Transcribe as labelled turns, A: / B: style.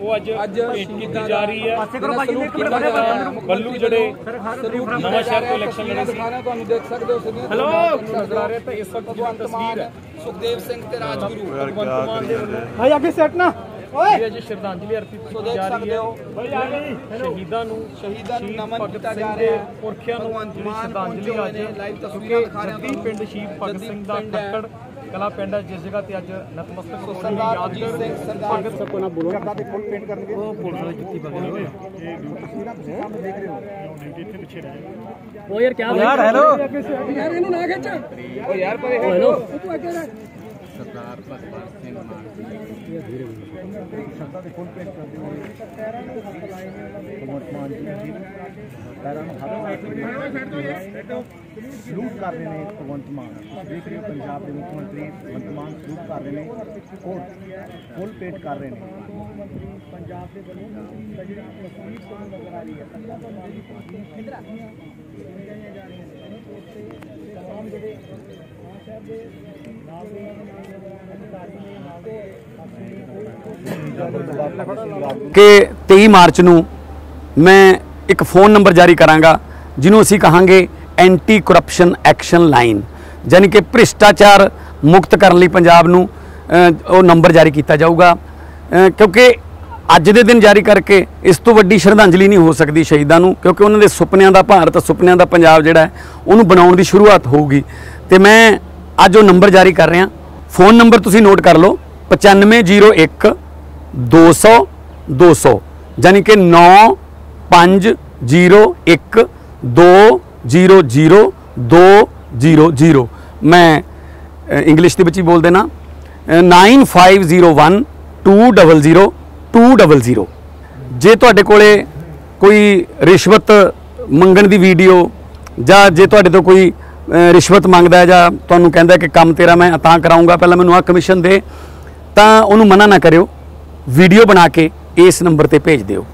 A: ਉਹ ਅੱਜ ਭੇਟ ਕੀਤੀ ਜਾ ਰਹੀ ਹੈ। ਬੱਲੂ ਜਿਹੜੇ ਨਵਾਂ ਸ਼ਹਿਰ ਤੋਂ ਇਲੈਕਸ਼ਨ ਲੜੇ ਸੀ।
B: ਤੁਹਾਨੂੰ ਦੇਖ ਸਕਦੇ ਹੋ ਸਿੱਧੀ
A: ਹੈਲੋ ਸਰਦਾਰੇ ਤਾਂ ਇਸ ਵਕਤ ਦੀ ਤਸਵੀਰ ਹੈ
B: ਸੁਖਦੇਵ ਸਿੰਘ ਤੇ ਰਾਜਗੁਰੂ।
A: ਭਗਵੰਤ ਮਾਨ ਦੇ
C: ਭਾਈ ਅੱਗੇ ਸੈਟ ਨਾ।
A: ਓਏ! ਜੀ ਸ਼ਰਧਾਂਜਲੀ ਅਰਪਿਤ ਕੀਤੀ ਜਾ ਰਹੀ ਹੈ ਬਈ ਆ ਗਈ ਸ਼ਹੀਦਾਂ ਨੂੰ
B: ਸ਼ਹੀਦਾਂ ਨੂੰ ਨਮਨ ਕੀਤਾ ਜਾ ਰਿਹਾ ਹੈ
A: ਪੁਰਖਿਆਂ ਨੂੰ
B: ਅੰਤਮਾਨ
A: ਸ਼ਰਧਾਂਜਲੀ ਅੱਜ
B: ਲਾਈਵ ਤਸਵੀਰਾਂ ਦਿਖਾ ਰਿਹਾ ਹਾਂ
A: ਪਿੰਡ ਸ਼ਹੀਦ ਭਗਤ ਸਿੰਘ ਦਾ ਟੱਕੜ ਕਲਾ ਪਿੰਡ ਜਿਸ ਜਗ੍ਹਾ ਤੇ ਅੱਜ ਨਤਮਸਤਕ ਹੋਣ ਦੀ ਯਾਦ
B: ਸਿੰਘ ਸਰਦਾਰ
A: ਭਗਤ
C: ਸਕੋਨਾ ਬੋਲੋ। ਕਰਦਾ ਤੇ ਫੁੱਲ ਪੇਂਟ ਕਰਨਗੇ।
A: ਉਹ ਪੁਲਿਸ ਵਾਲੀ ਜੁੱਤੀ ਬਗਲ ਹੋਏ ਇਹ ਦੇਖ ਰਹੇ ਹੋ ਉਹ ਯਾਰ ਕੀ ਯਾਰ ਹੈਲੋ
C: ਯਾਰ ਇਹਨੂੰ ਨਾ ਖਿੱਚ।
B: ਉਹ ਯਾਰ ਪਰੇ
A: ਹੈਲੋ
C: ਸਰਦਾਰ ਭਗਵੰਤ ਸਿੰਘ
B: ਮਾਨ
D: ਸ਼ਬਦਾਂ ਦੇ ਫੁੱਲ ਪੇਸ਼ ਕਰਦੇ ਹੋਏ ਭਗਵੰਤ ਮਾਨ ਜੀ। ਦੀ ਪੈਰਾਂ ਨੂੰ ਹੱਥ ਸਲੂਟ ਕਰ ਰਹੇ ਨੇ ਭਗਵੰਤ ਮਾਨ। ਦੇਖ ਰਹੇ ਹੋ ਪੰਜਾਬ ਦੇ ਮੁੱਖ ਮੰਤਰੀ ਭਗਵੰਤ ਮਾਨ ਸਲੂਟ ਕਰ ਰਹੇ ਨੇ ਉਹ ਫੁੱਲ ਪੇਟ ਕਰ ਰਹੇ ਨੇ। ਪੰਜਾਬ ਦੇ ਵੱਲੋਂ ਜਿਹੜੀ ਤਸਵੀਰ ਤੋਂ ਨਜ਼ਰ ਆ ਰਹੀ ਹੈ ਪੰਜਾਬ ਤੋਂ ਮਾਲੀ ਕਿਧਰ ਆ ਰਹੀਆਂ ਜਾ ਨੇ ਉਸ ਤੇ ਤਮਾਮ ਜਿਹੜੇ ਸਾਹਿਬ ਦੇ
E: ਕਿ 23 ਮਾਰਚ ਨੂੰ ਮੈਂ ਇੱਕ ਫੋਨ ਨੰਬਰ ਜਾਰੀ ਕਰਾਂਗਾ, ਜਿਹਨੂੰ ਅਸੀਂ ਕਹਾਂਗੇ ਐਂਟੀ ਕਰਪਸ਼ਨ ਐਕਸ਼ਨ ਲਾਈਨ ਯਾਨੀ ਕਿ ਭ੍ਰਿਸ਼ਟਾਚਾਰ ਮੁਕਤ ਕਰਨ ਲਈ ਪੰਜਾਬ ਨੂੰ ਉਹ ਨੰਬਰ ਜਾਰੀ ਕੀਤਾ ਜਾਊਗਾ। ਕਿਉਂਕਿ ਅੱਜ ਦੇ ਦਿਨ ਜਾਰੀ ਕਰਕੇ ਇਸ ਤੋਂ ਵੱਡੀ ਸ਼ਰਧਾਂਜਲੀ ਨਹੀਂ ਹੋ ਸਕਦੀ ਸ਼ਹੀਦਾਂ ਨੂੰ, ਕਿਉਂਕਿ ਉਹਨਾਂ ਦੇ ਸੁਪਨਿਆਂ ਦਾ ਭਾਰਤ, ਸੁਪਨਿਆਂ ਦਾ ਪੰਜਾਬ ਜਿਹੜਾ ਉਹਨੂੰ ਬਣਾਉਣ ਦੀ ਸ਼ੁਰੂਆਤ ਹੋਊਗੀ। ਤੇ ਮੈਂ ਅੱਜ ਉਹ ਨੰਬਰ ਜਾਰੀ ਕਰ ਰਿਹਾ ਫੋਨ ਨੰਬਰ ਤੁਸੀਂ ਨੋਟ ਕਰ ਲਓ 9501 200 200 ਯਾਨੀ ਕਿ 9 5 0 1 2 0 0 2 0 0 ਮੈਂ ਇੰਗਲਿਸ਼ ਦੇ ਵਿੱਚ ਹੀ ਬੋਲ ਦੇਣਾ। ਅ, 9501 200 200 ਜੇ ਤੁਹਾਡੇ ਕੋਲੇ ਕੋਈ ਰਿਸ਼ਵਤ ਮੰਗਣ ਦੀ ਵੀਡੀਓ ਜਾਂ ਜੇ ਤੁਹਾਡੇ ਤੋਂ ਕੋਈ ਰਿਸ਼ਵਤ ਮੰਗਦਾ ਜਾਂ ਤੁਹਾਨੂੰ ਕਹਿੰਦਾ ਕਿ ਕੰਮ ਤੇਰਾ ਮੈਂ ਤਾਂ ਕਰਾਉਂਗਾ, ਪਹਿਲਾਂ ਮੈਨੂੰ ਆ ਕਮਿਸ਼ਨ ਦੇ, ਤਾਂ ਉਹਨੂੰ ਮਨਾ ਨਾ ਕਰਿਓ। ਵੀਡੀਓ ਬਣਾ ਕੇ ਇਸ ਨੰਬਰ ਤੇ ਭੇਜ ਦਿਓ।